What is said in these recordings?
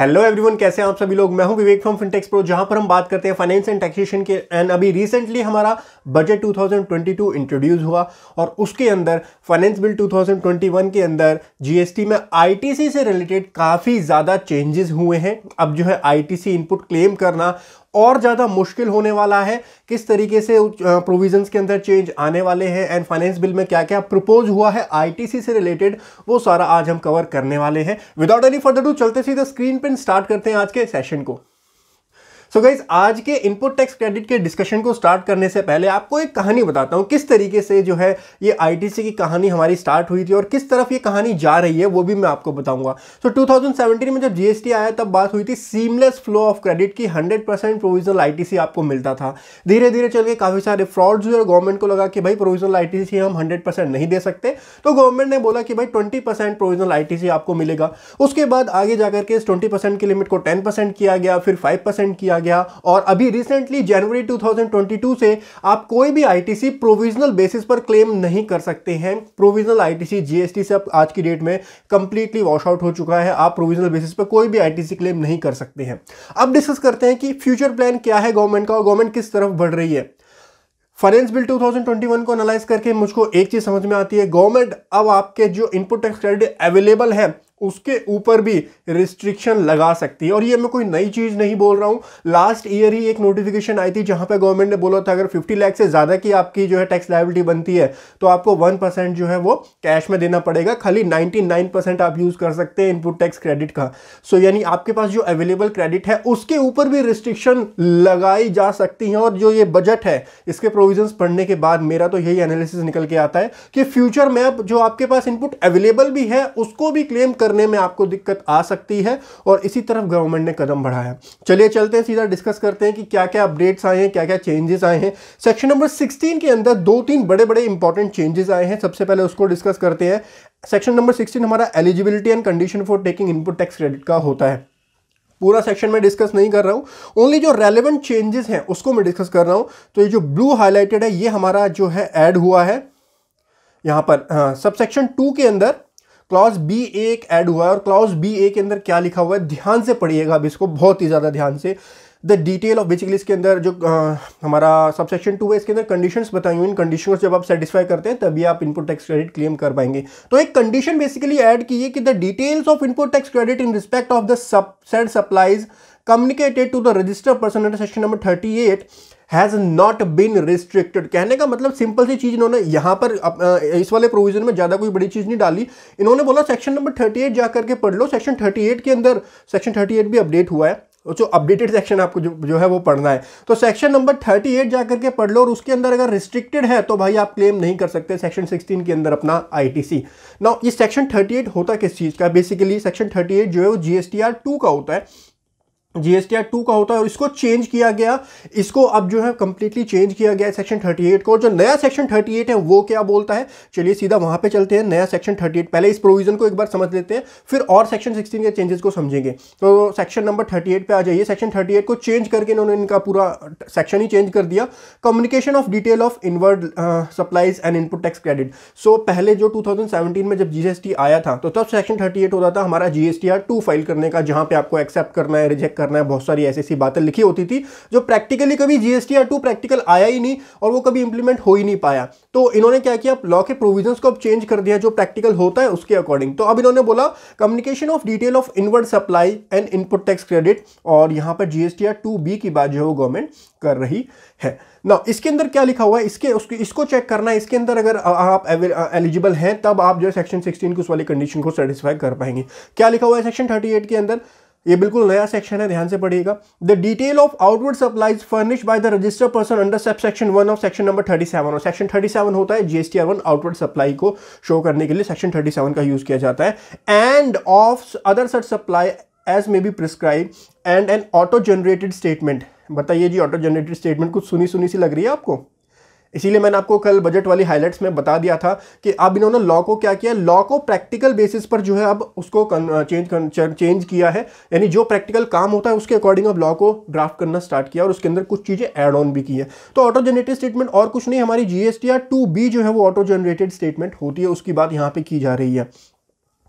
Hello everyone कैसे हैं आप सभी लोग? मैं हूँ विवेक फ्रॉम फिनटेक्स प्रो जहाँ पर हम बात करते हैं फाइनेंस एंड टैक्सेशन के। एंड अभी रिसेंटली हमारा बजट 2022 इंट्रोड्यूस हुआ और उसके अंदर फाइनेंस बिल 2021 के अंदर जीएसटी में आईटीसी से रिलेटेड काफ़ी ज़्यादा चेंजेस हुए हैं। अब जो है आईटीसी इनपुट क्लेम करना और ज़्यादा मुश्किल होने वाला है। किस तरीके से प्रोविजंस के अंदर चेंज आने वाले हैं एंड फाइनेंस बिल में क्या क्या प्रपोज हुआ है आईटीसी से रिलेटेड वो सारा आज हम कवर करने वाले हैं। विदाउट एनी फर्दर टू चलते सीधे स्क्रीन पर स्टार्ट करते हैं आज के सेशन को। सो so गाइज़ आज के इनपुट टैक्स क्रेडिट के डिस्कशन को स्टार्ट करने से पहले आपको एक कहानी बताता हूँ। किस तरीके से जो है ये आईटीसी की कहानी हमारी स्टार्ट हुई थी और किस तरफ़ ये कहानी जा रही है, वो भी मैं आपको बताऊँगा। सो so 2017 में जब जीएसटी आया, तब बात हुई थी सीमलेस फ्लो ऑफ़ क्रेडिट की। 100 परसेंट प्रोविजनल आईटीसी आपको मिलता था। धीरे धीरे चल के काफ़ी सारे फ्रॉड्स हुए और गवर्नमेंट को लगा कि भाई प्रोविजनल आईटीसी हम हंड्रेड नहीं दे सकते। तो गवर्नमेंट ने बोला कि भाई ट्वेंटी प्रोविजनल आईटीसी आपको मिलेगा। उसके बाद आगे जाकर के इस ट्वेंटी की लिमिट को टेन किया गया, फिर फाइव किया गया। और अभी रिसेंटली जनवरी 2022 से आप कोई भी आईटीसी प्रोविजनल बेसिस पर क्लेम नहीं कर सकते हैं। प्रोविजनल आईटीसी जीएसटी से अब आज की डेट में कंप्लीटली वॉश आउट हो चुका है। आप प्रोविजनल बेसिस पर कोई भी आईटीसी क्लेम नहीं कर सकते हैं। अब डिस्कस करते हैं कि फ्यूचर प्लान क्या है गवर्नमेंट का और गवर्नमेंट किस तरफ़ बढ़ रही है। फाइनेंस बिल 2021 को एनालाइज करके मुझको एक चीज़ समझ में आती है। गवर्नमेंट अब आपके जो इनपुट टैक्स क्रेडिट अवेलेबल है उसके ऊपर भी रिस्ट्रिक्शन लगा सकती है। और ये मैं कोई नई चीज़ नहीं बोल रहा हूँ। लास्ट ईयर ही एक नोटिफिकेशन आई थी जहाँ पे गवर्नमेंट ने बोला था अगर 50 लाख से ज़्यादा की आपकी जो है टैक्स लाइबिलिटी बनती है तो आपको 1 परसेंट जो है वो कैश में देना पड़ेगा। खाली 99 परसेंट आप यूज़ कर सकते हैं इनपुट टैक्स क्रेडिट का। सो so, यानी आपके पास जो अवेलेबल क्रेडिट है उसके ऊपर भी रिस्ट्रिक्शन लगाई जा सकती हैं। और जो ये बजट है इसके प्रोविज़न पढ़ने के बाद मेरा तो यही एनालिसिस निकल के आता है कि फ्यूचर में जो आपके पास इनपुट अवेलेबल भी है उसको भी क्लेम कर करने में आपको दिक्कत आ सकती है और इसी तरफ़ गवर्नमेंट ने कदम बढ़ाया। चलिए चलते हैं, सीधा डिस्कस करते हैं कि क्या क्या अपडेट्स आए हैं क्या क्या चेंजेस आए हैं। सेक्शन नंबर 16 के अंदर दो तीन बड़े बड़े इंपॉर्टेंट चेंजेस आए हैं। सबसे पहले उसको डिस्कस करते हैं। सेक्शन नंबर सिक्सटीन हमारा eligibility and condition for taking input tax credit का होता है। पूरा सेक्शन में डिस्कस नहीं कर रहा हूँ। ओनली जो रेलेवेंट चेंजेस हैं, उसको मैं डिस्कस कर रहा हूँ। तो ये जो ब्लू हाईलाइटेड है, ये हमारा जो है ऐड हुआ है। यहाँ पर सब सेक्शन टू के अंदर क्लॉज बी एक ऐड हुआ है और क्लॉज बी ए के अंदर क्या लिखा हुआ है? ध्यान से पढ़िएगा अब इसको बहुत ही ज़्यादा ध्यान से। द डिटेल ऑफ़ बेसिकली इसके अंदर जो आ, हमारा सबसेक्शन टू है इसके अंदर कंडीशंस बताई हुई इन कंडीशन जब आप सेटिस्फाई करते हैं तभी आप इनपुट टैक्स क्रेडिट क्लेम कर पाएँगे। तो एक कंडीशन बेसिकली ऐड की है कि the details of input tax credit in respect of the sub set supplies communicated to the register person under section number thirty eight has not been restricted कहने का मतलब सिंपल सी चीज़ इन्होंने यहाँ पर इस वाले प्रोविज़न में ज़्यादा कोई बड़ी चीज़ नहीं डाली। इन्होंने बोला सेक्शन नंबर 38 जा करके पढ़ लो। सेक्शन 38 के अंदर सेक्शन 38 भी अपडेट हुआ है। जो अपडेटेड सेक्शन आपको जो जो है वो पढ़ना है। तो सेक्शन नंबर 38 जा करके पढ़ लो और उसके अंदर अगर रिस्ट्रिक्टेड है तो भाई आप क्लेम नहीं कर सकते सेक्शन 16 के अंदर अपना आईटीसी नाउ ये सेक्शन 38 होता किस चीज़ का? बेसिकली सेक्शन 38 जो है वो जीएसटीआर टू का होता है। जीएसटीआर टू का होता है और इसको चेंज किया गया। इसको अब जो है कंप्लीटली चेंज किया गया सेक्शन 38 को। जो नया सेक्शन 38 है, वो क्या बोलता है? चलिए सीधा वहाँ पे चलते हैं, नया सेक्शन 38 पहले इस प्रोविज़न को एक बार समझ लेते हैं, फिर और सेक्शन 16 के चेंजेस को समझेंगे। तो सेक्शन नंबर 38 पे आ जाइए। सेक्शन 38 को चेंज करके इन्होंने इनका पूरा सेक्शन ही चेंज कर दिया। Communication of detail of inward supplies and input tax credit so पहले जो टू में जब जीएसटी आया था तो तब सेक्शन थर्टी होता था हमारा जीएसटी आर फ़ाइल करने का, जहाँ पे आपको एक्सेप्ट करना है रिजेक्ट करना है, बहुत सारी ऐसी ऐसी बातें लिखी होती थी, जो प्रैक्टिकली कभी जीएसटी आर टू प्रैक्टिकल आया ही नहीं और वो कभी इंप्लीमेंट हो ही नहीं पाया। तो इन्होंने क्या किया लॉ के प्रोविजंस को अब चेंज कर दिया, जो प्रैक्टिकल होता है उसके अकॉर्डिंग तो अब इन्होंने बोला communication of detail of inward supply and input tax credit और यहाँ पर जीएसटी आर टू बी की बात जो है वो गवर्नमेंट कर रही है। ना इसके अंदर क्या लिखा हुआ है? इसके, उसके, इसको चेक करना है। इसके अंदर अगर आप एलिजिबल हैं, तब आप जो है सेक्शन 16 की उस वाली कंडीशन को सेटिस्फाई कर पाएँगे। क्या लिखा हुआ है सेक्शन 38 के अंदर? ये बिल्कुल नया सेक्शन है, ध्यान से पढ़िएगा। The detail of outward supplies furnish by the register person under subsection one of section number 37 और सेक्शन 37 होता है जीएसटीआर वन आउटवर्ड सप्लाई को शो करने के लिए सेक्शन 37 का यूज़ किया जाता है। And of other such supply as may be prescribe and an auto generated statement बताइए जी ऑटो जनरेटेड स्टेटमेंट कुछ सुनी सुनी सी लग रही है आपको? इसीलिए मैंने आपको कल बजट वाली हाइलाइट्स में बता दिया था कि अब इन्होंने लॉ को क्या किया? लॉ को प्रैक्टिकल बेसिस पर जो है अब उसको चेंज चेंज किया है। यानी जो प्रैक्टिकल काम होता है उसके अकॉर्डिंग अब लॉ को ड्राफ्ट करना स्टार्ट किया और उसके अंदर कुछ चीज़ें एड ऑन भी की है। तो ऑटो जनरेटेड स्टेटमेंट और कुछ नहीं, हमारी G S R two B जो है वो ऑटो जनरेटेड स्टेटमेंट होती है, उसकी बात यहाँ पर की जा रही है।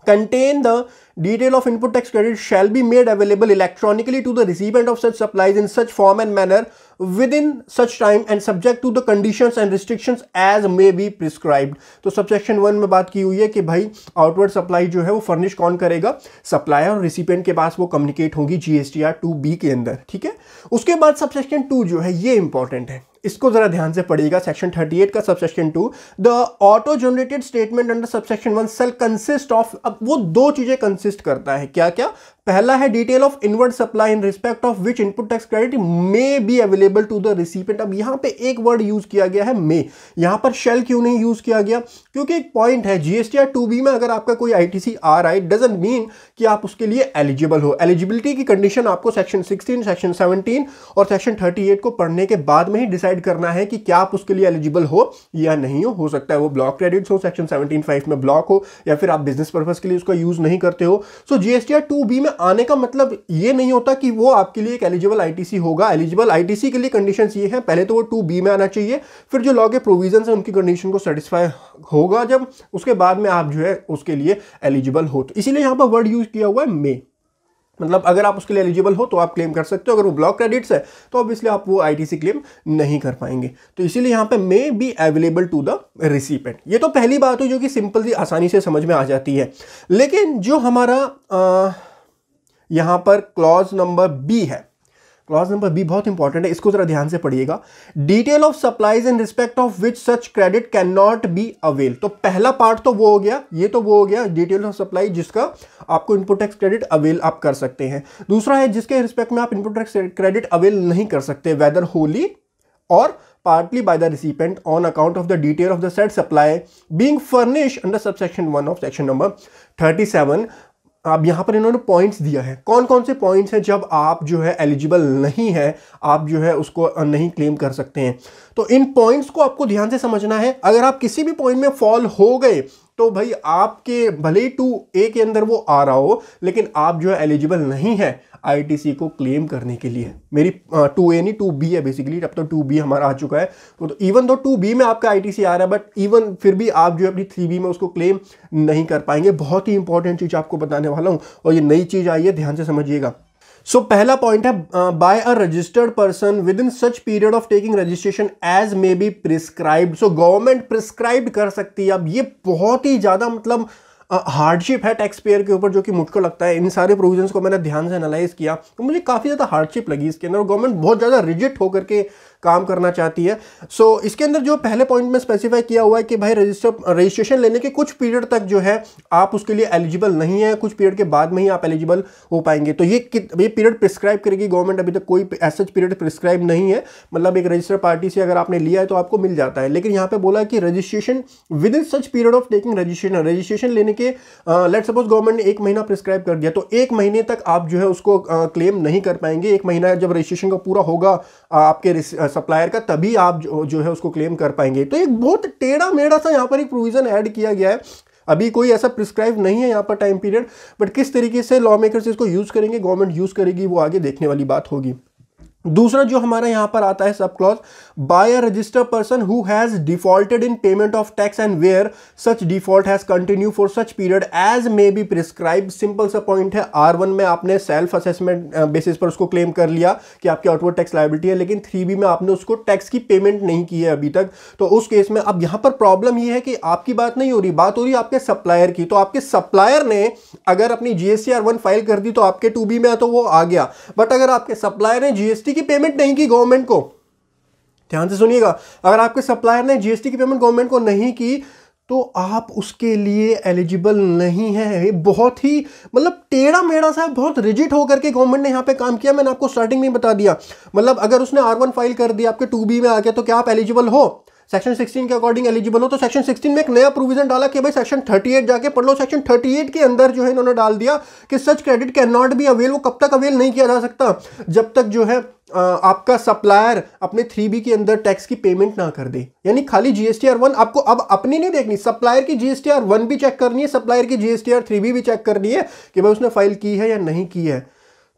Contain the detail of input tax credit shall be made available electronically to the recipient of such supplies in such form and manner within such time and subject to the condition and restriction as may be prescribed तो subsection one में बात की हुई है कि भाई outward supply जो है वो फर्निश कौन करेगा? सप्लायर और रिसिपेंट के पास वो कम्युनिकेट होगी G S T R two B के अंदर, ठीक है? उसके बाद सब्सेक्शन टू जो है ये इंपॉर्टेंट है। इसको जरा ध्यान से पढ़िएगा सेक्शन 38 का subsection two the auto generated statement under subsection one shall consist of अब वो दो चीज़ें कंसिस्ट करता है। क्या क्या पहला है detail of inward supply in respect of which input tax credit may be available to the recipient अब यहाँ पे एक वर्ड यूज़ किया गया है मे यहाँ पर शेल क्यों नहीं यूज़ किया गया? क्योंकि एक पॉइंट है जीएसटी आर टू बी में अगर आपका कोई आईटीसी आ रहा है डजेंट मीन कि आप उसके लिए एलिजिबल हो. एलिजिबिलिटी की कंडीशन आपको सेक्शन 16 सेक्शन 17 और सेक्शन 38 को पढ़ने के बाद में ही डिसाइड करना है कि क्या आप उसके लिए एलिजिबल हो या नहीं हो. हो सकता है वो ब्लॉक क्रेडिट्स हो सेक्शन सेवनटीन फाइव में ब्लॉक हो या फिर आप बिज़नेस पर्पज के लिए उसका यूज़ नहीं करते हो. सो जीएसटी टू बी में आने का मतलब ये नहीं होता कि वो आपके लिए एक एलिजिबल आईटीसी होगा। एलिजिबल आईटीसी के लिए कंडीशन ये है। पहले तो वो टू बी में आना चाहिए, फिर जो लॉ के प्रोविज़न है, उनकी कंडीशन को सेटिस्फाई होगा जब उसके बाद में आप जो है उसके लिए एलिजिबल हो। तो इसीलिए यहाँ पर वर्ड यूज़ किया हुआ है मे मतलब अगर आप उसके लिए एलिजिबल हो तो आप क्लेम कर सकते हो। अगर वो ब्लॉक क्रेडिट्स है तो ऑब्वियसली आप वो आईटीसी क्लेम नहीं कर पाएँगे। तो इसीलिए यहाँ पे may be available to the recipient ये तो पहली बात हुई जो कि सिंपल सी, आसानी से समझ में आ जाती है। लेकिन जो हमारा यहाँ पर क्लॉज नंबर बी है। क्लॉज नंबर बी बहुत इंपॉर्टेंट है, इसको जरा ध्यान से पढ़िएगा। Detail of supplies in respect of which such credit can not be avail तो पहला पार्ट तो वो हो गया, ये तो वो हो गया डिटेल ऑफ़ सप्लाई जिसका आपको इनपुट टैक्स क्रेडिट अवेल आप कर सकते हैं। दूसरा है जिसके रिस्पेक्ट में आप इनपुट टैक्स क्रेडिट अवेल नहीं कर सकते वेदर होली और partly by the recipient on account of the detail of the said supply being furnished under subsection 1 of section number 37 अब यहाँ पर इन्होंने पॉइंट्स दिया है। कौन कौन से पॉइंट्स हैं जब आप जो है एलिजिबल नहीं है, आप जो है उसको नहीं क्लेम कर सकते हैं? तो इन पॉइंट्स को आपको ध्यान से समझना है। अगर आप किसी भी पॉइंट में फॉल हो गए तो भाई आपके भले टू ए के अंदर वो आ रहा हो, लेकिन आप जो है एलिजिबल नहीं है आईटीसी को क्लेम करने के लिए। मेरी टू ए नहीं, टू बी है बेसिकली अब तो टू बी हमारा आ चुका है। तो इवन तो टू बी में आपका आईटीसी आ रहा है बट इवन फिर भी आप जो है अपनी थ्री बी में उसको क्लेम नहीं कर पाएँगे। बहुत ही इंपॉर्टेंट चीज़ आपको बताने वाला हूँ, और ये नई चीज़ आई है, ध्यान से समझिएगा। सो so, पहला पॉइंट है by a registered person within such period of taking registration as may be prescribe so government prescribe कर सकती है। अब ये बहुत ही ज़्यादा मतलब हार्डशिप है टैक्स पेयर के ऊपर जो कि मुझको लगता है। इन सारे प्रोविजंस को मैंने ध्यान से एनालाइज किया। तो मुझे काफ़ी ज़्यादा हार्डशिप लगी इसके अंदर गवर्नमेंट बहुत ज़्यादा रिजिट होकर के काम करना चाहती है। सो so, इसके अंदर जो पहले पॉइंट में स्पेसिफाई किया हुआ है कि भाई रजिस्टर रजिस्ट्रेशन लेने के कुछ पीरियड तक जो है आप उसके लिए एलिजिबल नहीं है। कुछ पीरियड के बाद में ही आप एलिजिबल हो पाएँगे। तो ये ये पीरियड प्रिस्क्राइब करेगी गवर्नमेंट अभी तक कोई ऐसा पीरियड प्रिस्क्राइब नहीं है। मतलब एक रजिस्टर पार्टी से अगर आपने लिया है तो आपको मिल जाता है। लेकिन यहाँ पे बोला कि registration within such period of taking registration registration लेने के लेट सपोज़ गवर्नमेंट ने एक महीना प्रिस्क्राइब कर दिया तो एक महीने तक आप जो है उसको क्लेम नहीं कर पाएँगे। एक महीना जब रजिस्ट्रेशन का पूरा होगा आपके सप्लायर का तभी आप जो, जो है उसको क्लेम कर पाएँगे। तो एक बहुत टेढ़ा मेढ़ा सा यहाँ पर एक प्रोविज़न ऐड किया गया है। अभी कोई ऐसा प्रिस्क्राइब नहीं है यहाँ पर टाइम पीरियड बट किस तरीके से लॉ मेकर्स इसको यूज़ करेंगे गवर्नमेंट यूज़ करेगी वो आगे देखने वाली बात होगी। दूसरा जो हमारा यहाँ पर आता है sub clause by registered person who has defaulted in payment of tax and where such default has continue for such period as may be prescribe simple सा पॉइंट है आर वन में आपने सेल्फ असेसमेंट बेसिस पर उसको claim कर लिया कि आपकी आउटवर्ड टैक्स लाइबिलिटी है लेकिन थ्री बी में आपने उसको टैक्स की पेमेंट नहीं की है अभी तक तो उस केस में अब यहाँ पर प्रॉब्लम यह है कि आपकी बात नहीं हो रही बात हो रही आपके सप्लायर की तो आपके सप्लायर ने अगर अपनी जीएसटी आर वन फ़ाइल कर दी तो आपके टू बी में तो वो आ गया बट अगर आपके सप्लायर ने जीएसटी की पेमेंट नहीं की गवर्नमेंट को ध्यान से सुनिएगा, अगर आपके सप्लायर ने जीएसटी की पेमेंट गवर्नमेंट को नहीं की तो आप उसके लिए एलिजिबल नहीं है। बहुत ही मतलब टेढ़ा मेढ़ा सा, बहुत रिजिट होकर के गवर्नमेंट ने यहाँ पे काम किया। मैंने आपको स्टार्टिंग में बता दिया। मतलब अगर उसने आर वन फ़ाइल कर दिया आपके टू बी में आ गया तो क्या आप एलिजिबल हो? सेक्शन 16 के अकॉर्डिंग एलिजिबल हो तो सेक्शन 16 में एक नया प्रोविज़न डाला कि भाई सेक्शन 38 जाके पढ़ लो। सेक्शन 38 के अंदर जो है इन्होंने डाल दिया कि such credit can not be avail वो कब तक अवेल नहीं किया जा सकता। जब तक जो है आपका सप्लायर अपने थ्री बी के अंदर टैक्स की पेमेंट ना कर दे। यानी खाली जीएसटी आर वन आपको अब अपनी नहीं देखनी सप्लायर की जीएसटी आर वन भी चेक करनी है सप्लायर की जीएसटी आर थ्री बी भी चेक करनी है कि भाई उसने फ़ाइल की है या नहीं की है।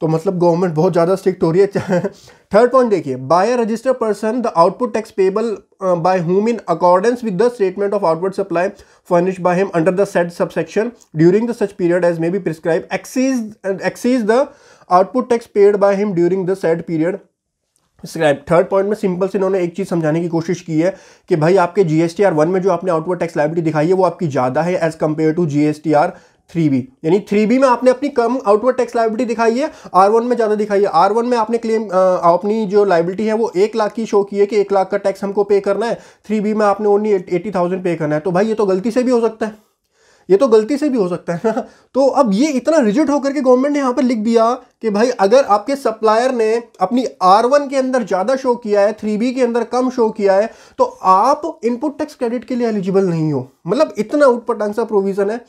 तो मतलब गवर्नमेंट बहुत ज़्यादा स्ट्रिक्ट हो रही है। थर्ड पॉइंट देखिए by register person the output tax payable by whom in accordance with the statement of output supply furnish by him under the said subsection during the such period as may be prescribe exceeds exceeds the output tax paid by him during the said period. Scrap third point में simple से इन्होंने एक चीज़ समझाने की कोशिश की है कि भाई आपके जी एस आर वन में जो आपने आउटपुट टैक्स लाइबिलिटी दिखाई है, वो आपकी ज़्यादा है as compare to G S T R three B यानी थ्री बी में आपने अपनी कम आउटवर्ड टैक्स लाइबिलिटी दिखाई है आर वन में ज़्यादा दिखाई है। आर वन में आपने क्लेम अपनी जो लाइबिलिटी है, वो एक लाख की शो की है कि एक लाख का टैक्स हमको पे करना है। थ्री बी में आपने ओनली एट्टी थाउज़ेंड पे करना है। तो भाई ये तो गलती से भी हो सकता है। ये तो गलती से भी हो सकता है। ना तो अब ये इतना रिजिट होकर के गवर्नमेंट ने यहाँ पर लिख दिया कि भाई, अगर आपके सप्लायर ने अपनी आर वन के अंदर ज़्यादा शो किया है थ्री बी के अंदर कम शो किया है तो आप इनपुट टैक्स क्रेडिट के लिए एलिजिबल नहीं हो। मतलब इतना उटपटांग सा प्रोविज़न है।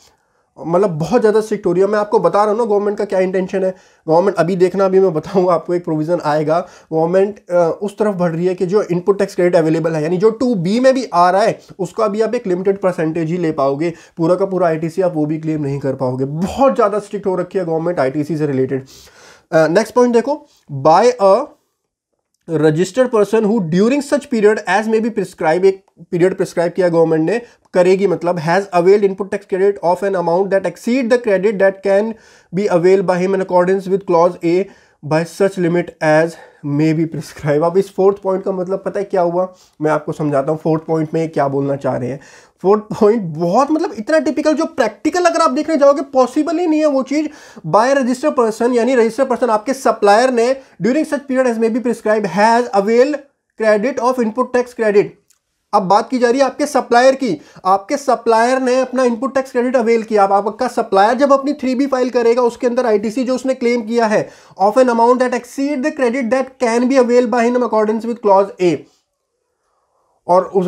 मतलब बहुत ज़्यादा स्ट्रिक्ट हो रही है। मैं आपको बता रहा हूँ ना गवर्नमेंट का क्या इंटेंशन है। गवर्नमेंट अभी देखना, अभी मैं बताऊँगा आपको, एक प्रोविज़न आएगा। गवर्नमेंट उस तरफ़ बढ़ रही है कि जो इनपुट टैक्स क्रेडिट अवेलेबल है, यानी जो टू बी में भी आ रहा है, उसका भी आप एक लिमिटेड परसेंटेज ही ले पाओगे। पूरा का पूरा आईटीसी आप वो भी क्लेम नहीं कर पाओगे। बहुत ज़्यादा स्ट्रिक्ट हो रखी है गवर्नमेंट आईटीसी से रिलेटेड नेक्स्ट पॉइंट देखो by a registered person who during such period as may be prescribe एक पीरियड प्रिस्क्राइब किया गवर्नमेंट ने, करेगी मतलब has availed input tax credit of an amount that exceed the credit that can be avail by him in accordance with clause A by such limit as may be prescribe अब इस fourth point का मतलब पता है क्या हुआ? मैं आपको समझाता हूँ फोर्थ पॉइंट में क्या बोलना चाह रहे हैं। फोर्थ पॉइंट बहुत मतलब इतना टिपिकल जो प्रैक्टिकल अगर आप देखने जाओगे पॉसिबल ही नहीं है वो चीज़। बाय रजिस्टर पर्सन यानी रजिस्टर पर्सन आपके सप्लायर ने during such period as may be prescribe has avail credit of input tax credit अब बात की जा रही है आपके सप्लायर की। आपके सप्लायर ने अपना इनपुट टैक्स क्रेडिट अवेल किया। अब आपका सप्लायर जब अपनी थ्री बी फ़ाइल करेगा, उसके अंदर आईटीसी जो उसने क्लेम किया है of an amount that exceed the credit that can be avail by him accordance with clause A और उस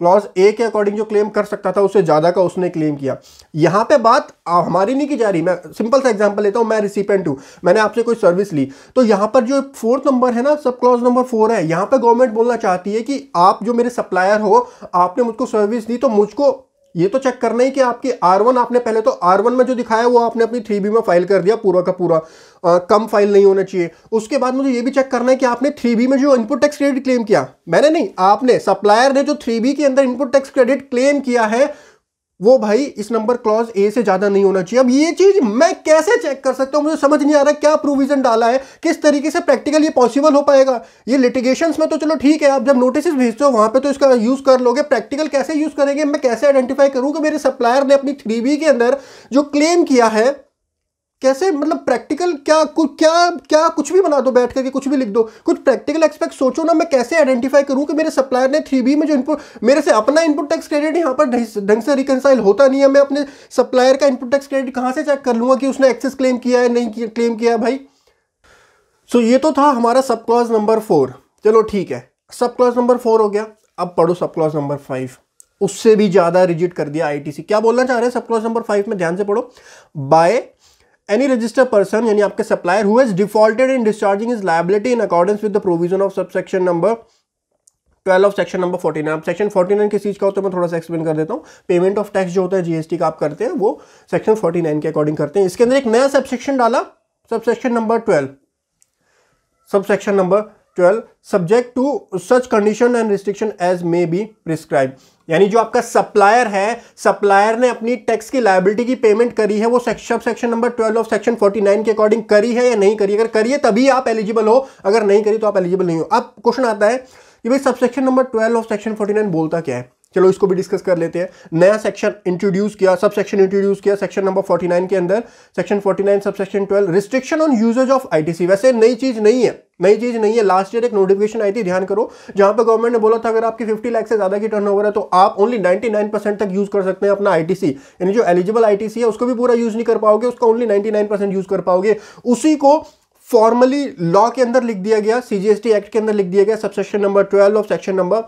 क्लॉज ए के अकॉर्डिंग जो क्लेम कर सकता था उससे ज़्यादा का उसने क्लेम किया। यहाँ पे बात हमारी नहीं की जा रही। मैं सिंपल सा एग्जांपल लेता हूँ, मैं रिसिपेंट हूँ। मैंने आपसे कोई सर्विस ली। तो यहाँ पर जो फोर्थ नंबर है ना, सब क्लॉज नंबर फोर है। यहाँ पर गवर्नमेंट बोलना चाहती है कि आप जो मेरे सप्लायर हो, आपने मुझको सर्विस दी तो मुझको ये तो चेक करना ही कि आपकी R1 आपने पहले तो R1 में जो दिखाया वो आपने अपनी थ्री बी में फ़ाइल कर दिया पूरा का पूरा। आ, कम फ़ाइल नहीं होना चाहिए। उसके बाद मुझे ये भी चेक करना है कि आपने थ्री में जो इनपुट टैक्स क्रेडिट क्लेम किया मैंने नहीं आपने सप्लायर ने जो थ्री बी के अंदर इनपुट टैक्स क्रेडिट क्लेम किया है वो भाई इस नंबर क्लॉज ए से ज़्यादा नहीं होना चाहिए। अब ये चीज़ मैं कैसे चेक कर सकता हूँ? मुझे समझ नहीं आ रहा क्या प्रोविज़न डाला है, किस तरीके से प्रैक्टिकल ये पॉसिबल हो पाएगा। ये लिटिगेशन में तो चलो ठीक है, आप जब नोटिस भेजते हो, वहाँ पे तो इसका यूज़ कर लोगे। प्रैक्टिकल कैसे यूज़ करेंगे? मैं कैसे आइडेंटिफाई करूँ कि मेरे सप्लायर ने अपनी थ्री के अंदर जो क्लेम किया है कैसे मतलब प्रैक्टिकल क्या कुछ क्या क्या कुछ भी बना दो बैठ करके कुछ भी लिख दो। कुछ प्रैक्टिकल एक्सपेक्ट सोचो ना मैं कैसे आइडेंटिफाई करूँ कि मेरे सप्लायर ने थ्री बी में जो इनपुट मेरे से अपना इनपुट टैक्स क्रेडिट यहाँ पर ढंग से रिकनसाइल होता नहीं है। मैं अपने सप्लायर का इनपुट टैक्स क्रेडिट कहाँ से चेक कर लूँगा कि उसने एक्सेस क्लेम किया है नहीं क्लेम किया है भाई? सो so, ये तो था हमारा सब क्लॉज नंबर फोर चलो ठीक है सब क्लॉज नंबर फोर हो गया। अब पढ़ो सब क्लॉज नंबर फाइव उससे भी ज़्यादा रिजिट कर दिया आईटीसी क्या बोलना चाह रहे हैं सब क्लॉज नंबर फाइव में? ध्यान से पढ़ो। बाय any registered person यानी आपके supplier who has defaulted in discharging his liability in accordance with the provision of subsection number 12 of section number 49 अब सेक्शन 49 किस चीज़ का होता है मैं थोड़ा सा एक्सप्लेन कर देता हूँ। पेमेंट ऑफ़ टैक्स जो होता है जीएसटी का आप करते हैं, वो सेक्शन 49 के अकॉर्डिंग करते हैं। इसके अंदर एक नया सबसेक्शन डाला subsection number 12 subsection number 12 subject to such condition and restriction as may be prescribe यानी जो आपका सप्लायर है सप्लायर ने अपनी टैक्स की लाइबिलिटी की पेमेंट करी है, वो section section number 12 of section 49 के अकॉर्डिंग करी है या नहीं करी? अगर करिए तभी आप एलिजिबल हो। अगर नहीं करी तो आप एलिजिबल नहीं हो। अब क्वेश्चन आता है कि भाई सबसेक्शन नंबर 12 ऑफ़ सेक्शन 49 बोलता क्या है? चलो इसको भी डिस्कस कर लेते हैं। नया सेक्शन इंट्रोड्यूस किया सब सेक्शन इंट्रोड्यूस किया सेक्शन नंबर 49 के अंदर। Section 49 subsection 12 restriction on usage of ITC वैसे नई चीज़ नहीं है, नई चीज़ नहीं है। लास्ट ईयर एक नोटिफिकेशन आई थी, ध्यान करो, जहाँ पर गवर्नमेंट ने बोला था, अगर आपकी 50 लाख से ज़्यादा की टर्न है तो आप ओनली 99 परसेंट तक यूज़ कर सकते हैं अपना आईटीसी यानी जो एलिजिबल आईटीसी है, उसको भी पूरा यूज़ नहीं कर पाओगे, उसका ओनली 99 परसेंट यूज़ कर पाओगे। उसी को फॉर्मली लॉ के अंदर लिख दिया गया सीजीएसटी एक्ट के अंदर लिख दिया गया subsection number twelve of section number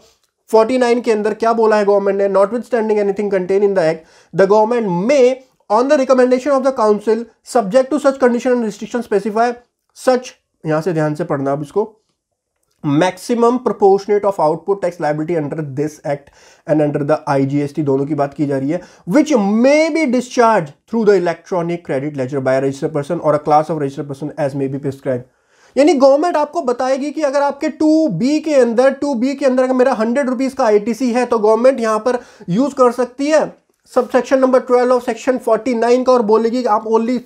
49 के अंदर क्या बोला है गवर्नमेंट ने? Notwithstanding anything contain in the act the government may on the recommendation of the council subject to such condition and restriction specify such यहाँ से ध्यान से पढ़ना अब इसको maximum proportionate of output tax liability under this act and under the IGST दोनों की बात की जा रही है which may be discharge through the electronic credit ledger by registered person और a class of registered person as may be prescribe यानी government आपको बताएगी कि अगर आपके टू बी के अंदर, टू बी के अंदर अगर मेरा हंड्रेड रुपीज़ का आईटीसी है तो गवर्नमेंट यहाँ पर यूज़ कर सकती है। Subsection number twelve of section forty nine का और बोलेगी कि आप ओनली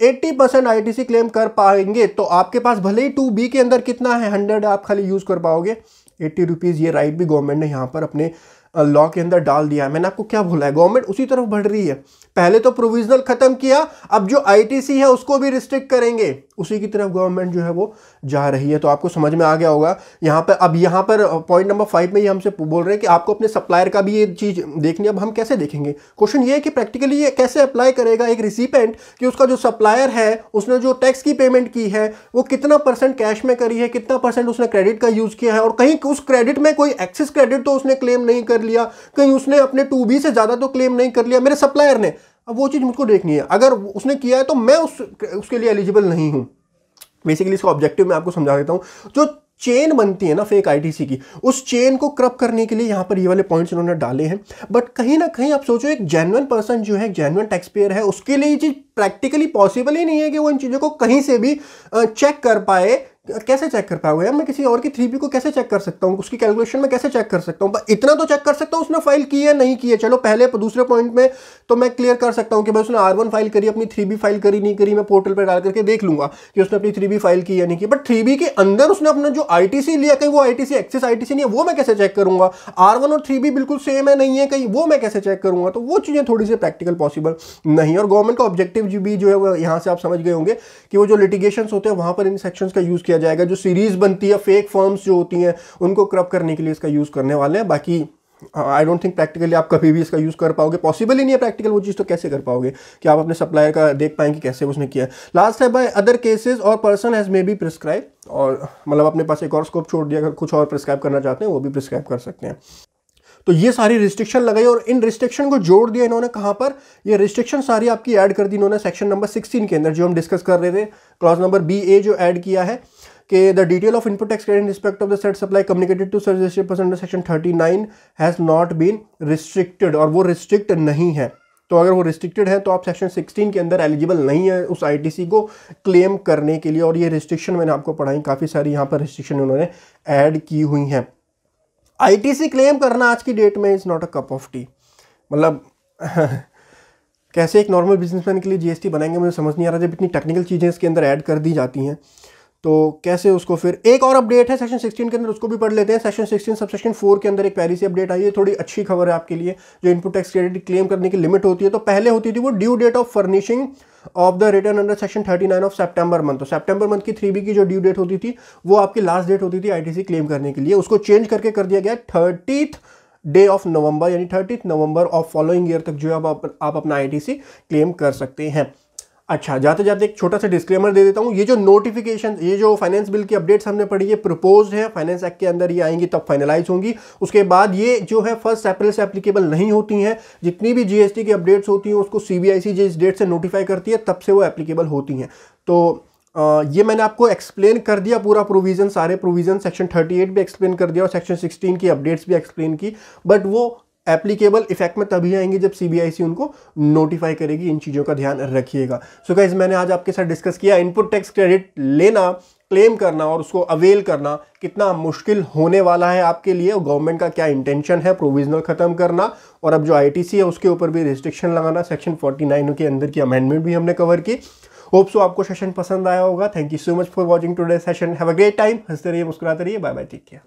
80 परसेंट आईटीसी क्लेम कर पाएँगे। तो आपके पास भले ही टू बी के अंदर कितना है, हंड्रेड आप खाली यूज़ कर पाओगे। एट्टी रुपीज़ ये राइट भी गवर्नमेंट ने यहाँ पर अपने लॉ के अंदर डाल दिया है। मैंने आपको क्या बोला है? गवर्नमेंट उसी तरफ़ बढ़ रही है। पहले तो प्रोविजनल खत्म किया, अब जो आईटीसी है उसको भी रिस्ट्रिक्ट करेंगे। उसी की तरफ़ गवर्नमेंट जो है वो जा रही है। तो आपको समझ में आ गया होगा, यहाँ पर, अब यहाँ पर पॉइंट नंबर फाइव में ये हमसे बोल रहे हैं कि आपको अपने सप्लायर का भी ये चीज़ देखनी अब हम कैसे देखेंगे? क्वेश्चन ये है कि प्रैक्टिकली ये कैसे अप्लाई करेगा एक रिसिपेंट कि उसका जो सप्लायर है, उसने जो टैक्स की पेमेंट की है, वो कितना परसेंट कैश में करी है, कितना परसेंट उसने क्रेडिट का यूज़ किया है और कहीं उस क्रेडिट में कोई एक्सेस क्रेडिट तो उसने क्लेम नहीं कर लिया, कहीं उसने अपने टू से ज़्यादा तो क्लेम नहीं कर लिया। मेरे सप्लायर ने अब वो चीज़ मुझको देखनी है। अगर उसने किया है तो मैं उस उसके लिए एलिजिबल नहीं हूँ। बेसिकली इसका ऑब्जेक्टिव मैं आपको समझा देता हूँ। जो चेन बनती है ना फेक आईटीसी की, उस चेन को क्रप करने के लिए यहाँ पर ये वाले पॉइंट्स इन्होंने डाले हैं। बट कहीं ना कहीं आप सोचो, एक जेनुअन पर्सन जो है जेनुअन टैक्स पेयर है, उसके लिए ये चीज़ प्रैक्टिकली पॉसिबल ही नहीं है कि वो इन चीज़ों को कहीं से भी चेक कर पाए कैसे चेक कर पाओगे? यार, मैं किसी और की थ्री को कैसे चेक कर सकता हूँ? उसकी कैलकुलेशन में कैसे चेक कर सकता हूँ? इतना तो चेक कर सकता हूँ, उसने फ़ाइल की है, नहीं की है? चलो, पहले दूसरे पॉइंट में तो मैं क्लियर कर सकता हूँ कि भाई उसने आर वन फ़ाइल करी, अपनी थ्री फ़ाइल करी, नहीं करी, मैं पोर्टल पर डाल करके देख लूँगा कि उसने अपनी थ्री फ़ाइल की या नहीं की। बट थ्री के अंदर उसने अपना जो आई लिया, कहीं वो आई एक्सेस आई नहीं है, वो मैं कैसे चेक करूँगा? आर और थ्री बिल्कुल सेम है, नहीं है, कहीं वो मैं कैसे चेक करूँगा? तो वो चीज़ें थोड़ी सी प्रैक्टिकल पॉसिबल नहीं और गवर्नमेंट का ऑब्जेक्टिव भी जो है यहाँ से आप समझ गए होंगे कि वो जो लिटिगेशन होते हैं, वहाँ पर इन सेक्शन का यूज़ किया जाएगा, जो सीरीज़ बनती है फेक फॉर्म्स जो होती हैं, उनको क्रप करने के लिए इसका यूज़ करने वाले हैं। बाकी आई डोंट थिंक प्रैक्टिकली आप कभी भी इसका यूज़ कर पाओगे। पॉसिबल ही नहीं है प्रैक्टिकल वो चीज़ तो कैसे कर पाओगे कि आप अपने सप्लायर का देख पाएँगे कैसे उसने किया लास्ट है बाय अदर केसेस और person has may be prescribe और मतलब अपने पास एक और स्कोप छोड़ दिया, अगर कुछ और प्रिस्क्राइब करना चाहते हैं, वो भी प्रिस्क्राइब कर सकते हैं। तो ये सारी रिस्ट्रिक्शन लगाई और इन रिस्ट्रिक्शन को जोड़ दिया इन्होंने कहाँ पर? ये रिस्ट्रिक्शन सारी आपकी ऐड कर दी इन्होंने सेक्शन नंबर 16 के अंदर, जो हम डिस्कस कर रहे थे। क्लॉज नंबर बी ए जो ऐड किया है कि the detail of input tax in respect of the set supply communicated to service percent section 39 has not been restricted और वो रिस्ट्रिक्ट नहीं है। तो अगर वो रिस्ट्रिक्टेड है तो आप सेक्शन 16 के अंदर एलिजिबल नहीं है उस आईटीसी को क्लेम करने के लिए और ये रिस्ट्रिक्शन मैंने आपको पढ़ाई, काफ़ी सारी यहाँ पर रिस्ट्रिक्शन उन्होंने ऐड की हुई हैं। आईटीसी क्लेम करना आज की डेट में is not a cup of tea मतलब कैसे एक नॉर्मल बिजनेसमैन के लिए जीएसटी बनाएँगे, मुझे समझ नहीं आ रहा, जब इतनी टेक्निकल चीज़ें इसके अंदर ऐड कर दी जाती हैं। तो कैसे उसको फिर एक और अपडेट है सेक्शन 16 के अंदर उसको भी पढ़ लेते हैं। सेक्शन 16 सब सेक्शन 4 के अंदर एक पहली सी अपडेट आई है थोड़ी अच्छी खबर है आपके लिए जो इनपुट टैक्स क्रेडिट क्लेम करने की लिमिट होती है। तो पहले होती थी वो due date of furnishing of the return under section 39 of September month तो सेप्टेंबर मंथ की थ्री बी की जो ड्यू डेट होती थी वो आपकी लास्ट डेट होती थी आईटीसी क्लेम करने के लिए। उसको चेंज करके कर दिया गया थर्टीथ डे ऑफ़ नवंबर यानी thirtieth November of following year तक जो है आप, आप अपना आईटीसी क्लेम कर सकते हैं। अच्छा जाते जाते एक छोटा सा डिस्क्लेमर दे देता हूँ। ये जो नोटिफिकेशन ये जो फाइनेंस बिल की अपडेट्स हमने पढ़ी है प्रपोज है। फाइनेंस एक्ट के अंदर ये आएँगी तब फाइनलाइज होंगी। उसके बाद ये जो है फ़र्स्ट अप्रैल से एप्लीकेबल नहीं होती हैं। जितनी भी जीएसटी की अपडेट्स होती हैं उसको सी सीबीआईसी जिस डेट से नोटिफाई करती है तब से वो एप्लीकेबल होती हैं। तो आ, ये मैंने आपको एक्सप्लेन कर दिया पूरा प्रोविज़न सारे प्रोविज़न सेक्शन 38 भी एक्सप्लेन कर दिया और सेक्शन 16 की अपडेट्स भी एक्सप्लेन की। बट वो एप्लीकेबल इफ़ेक्ट में तभी आएँगे जब सीबीआईसी उनको नोटिफाई करेगी, इन चीज़ों का ध्यान रखिएगा। सो गाइज़ मैंने आज आपके साथ डिस्कस किया इनपुट टैक्स क्रेडिट लेना क्लेम करना और उसको अवेल करना, कितना मुश्किल होने वाला है आपके लिए, और गवर्नमेंट का क्या इंटेंशन है प्रोविजनल खत्म करना, और अब जो आईटीसी है उसके ऊपर भी रिस्ट्रिक्शन लगाना सेक्शन 49 के अंदर की अमेंडमेंट भी हमने कवर की। होप सो आपको सेशन पसंद आया होगा। Thank you so much for watching today session have a great time हँसते रहिए, मुस्कुराते रहिए। Bye bye take care